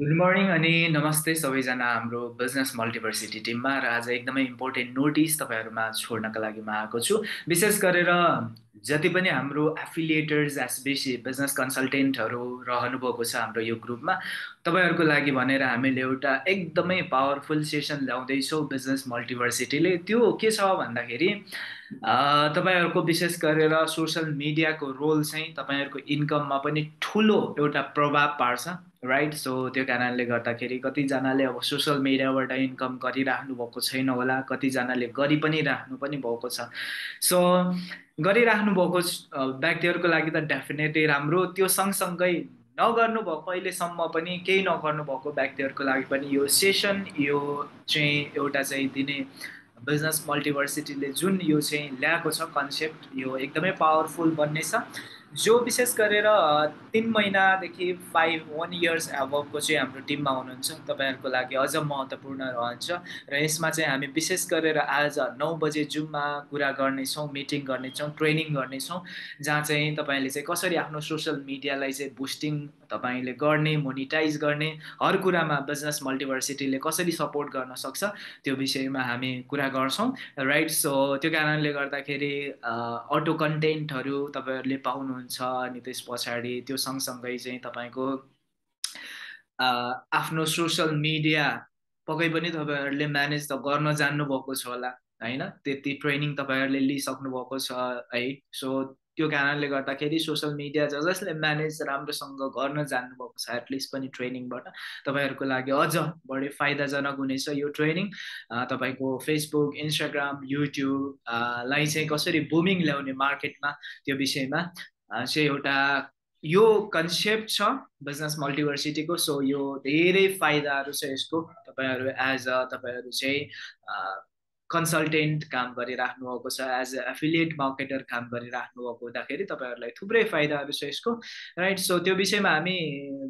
Good morning अनि नमस्ते सबैजना हाम्रो बिजनेस मल्टिभर्सिटी टिममा र आज एकदमै इम्पोर्टेन्ट नोटिस तपाईँहरूमा छोड्नका लागि म आएको छु। विशेष गरेर जति पनि हाम्रो एफिलिएटर्स एस बेसी बिजनेस कन्सल्टेन्टहरू रहनुभएको छ हाम्रो यो ग्रुपमा तपाईँहरूको लागि भनेर हामीले एउटा एकदमै पावरफुल सेसन ल्याउँदैछौँ बिजनेस मल्टिभर्सिटीले त्यो के छ भन्दाखेरि तपाईँहरूको विशेष गरेर सोसियल मिडियाको रोल चाहिँ तपाईँहरूको इन्कममा पनि ठुलो एउटा प्रभाव पार्छ। राइट सो त्यो कारणले गर्दाखेरि कतिजनाले अब सोसियल मिडियाबाट इन्कम गरिराख्नु भएको छैन होला कतिजनाले गरि पनि राख्नु पनि भएको छ। सो गरिराख्नु भएको व्यक्तिहरूको लागि त डेफिनेटली राम्रो। त्यो सँगसँगै नगर्नु भएको अहिलेसम्म पनि केही नगर्नु भएको व्यक्तिहरूको लागि पनि यो सेसन यो चाहिँ एउटा चाहिँ दिने बिजनेस मल्टिभर्सिटीले जुन यो चाहिँ ल्याएको छ कन्सेप्ट यो एकदमै पावरफुल बन्नेछ जो विशेष गरेर तिन महिनादेखि फाइभ वान इयर्स एभबको चाहिँ हाम्रो टिममा हुनुहुन्छ। तपाईँहरूको लागि अझ महत्त्वपूर्ण रहन्छ। र यसमा चाहिँ हामी विशेष गरेर आज नौ बजे जुममा कुरा गर्नेछौँ मिटिङ गर्नेछौँ ट्रेनिङ गर्नेछौँ जहाँ चाहिँ तपाईँले चाहिँ कसरी आफ्नो सोसियल मिडियालाई चाहिँ बुस्टिङ तपाईँले गर्ने मोनिटाइज गर्ने हर कुरामा बिजनेस मल्टिभर्सिटीले कसरी सपोर्ट गर्न सक्छ त्यो विषयमा हामी कुरा गर्छौँ राइट सो त्यो कारणले गर्दाखेरि अटो कन्टेन्टहरू तपाईँहरूले पाउनुहुन्छ अनि त्यस पछाडि त्यो सँगसँगै चाहिँ तपाईँको आफ्नो सोसियल मिडिया पक्कै पनि तपाईँहरूले म्यानेज त गर्न जान्नुभएको छ होला। होइन? त्यति ट्रेनिङ तपाईँहरूले लिइसक्नु भएको छ है? सो त्यो कारणले गर्दाखेरि सोसियल मिडिया ज जसले म्यानेज राम्रोसँग गर्न जान्नुभएको छ एटलिस्ट पनि ट्रेनिङबाट तपाईँहरूको लागि अझ बढी फाइदाजनक हुनेछ यो ट्रेनिङ तपाईँको फेसबुक इन्स्टाग्राम युट्युबलाई चाहिँ कसरी बुमिङ ल्याउने मार्केटमा त्यो विषयमा। चाहिँ एउटा यो कन्सेप्ट छ बिजनेस मल्टिभर्सिटीको सो यो धेरै फाइदाहरू छ यसको। तपाईँहरू एज अ तपाईँहरू चाहिँ कन्सल्टेन्ट काम गरिराख्नु भएको छ एज अ एफिलिएट मार्केटर काम गरिराख्नु भएको हुँदाखेरि तपाईँहरूलाई थुप्रै फाइदाहरू छ यसको राइट सो त्यो विषयमा हामी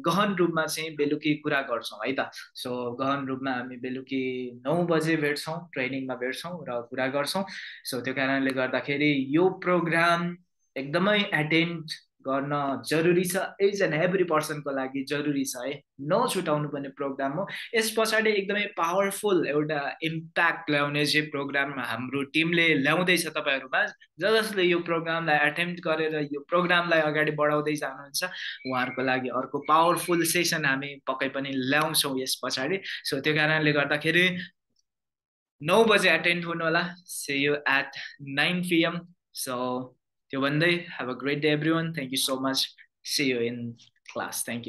गहन रूपमा चाहिँ बेलुकी कुरा गर्छौँ है त? सो गहन रूपमा हामी बेलुकी नौ बजे भेट्छौँ ट्रेनिङमा भेट्छौँ र कुरा गर्छौँ। सो त्यो कारणले गर्दाखेरि यो प्रोग्राम एकदमै एटेन्ड गर्न जरुरी छ। इच एन्ड एभ्री पर्सनको लागि जरुरी छ है। नछुटाउनु पर्ने प्रोग्राम हो। यस पछाडि एकदमै पावरफुल एउटा इम्प्याक्ट ल्याउने चाहिँ प्रोग्राम हाम्रो टिमले ल्याउँदैछ तपाईँहरूमा ज जसले यो प्रोग्रामलाई एटेम्प्ट गरेर यो प्रोग्रामलाई अगाडि बढाउँदै जानुहुन्छ उहाँहरूको लागि अर्को पावरफुल सेसन हामी पक्कै पनि ल्याउँछौँ यस पछाडि। सो त्यो कारणले गर्दाखेरि नौ बजे एटेन्ड हुनु होला। See you at nine PM so till one day. Have a great day everyone. Thank you so much. See you in class. Thank you.